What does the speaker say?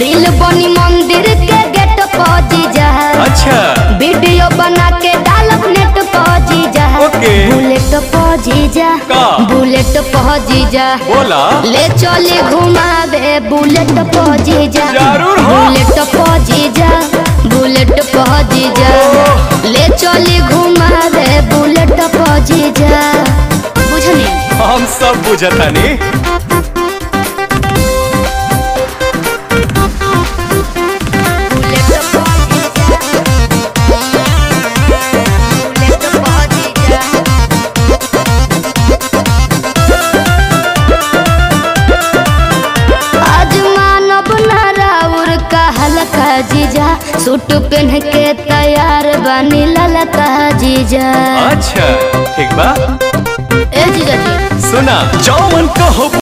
Reel बनी मंदिर के गेट पर जीजा अच्छा। वीडियो बना के डालब नेट पर जीजा ओके। बुलेट जीजा का? बुलेट पर जीजा बोला। ले चले घुमावे बुलेट पर जीजा ज़रूर हो। बुलेट पर जीजा बुलेट पर जीजा ले चले घुमावे बुलेट पर जीजा बुझनी हम सब बुझतानी का जीजा सूट पहन के तैयार बनी लता जीजा। अच्छा ठीक बा। ए जीजा जी। सुना जाओ मन कहो।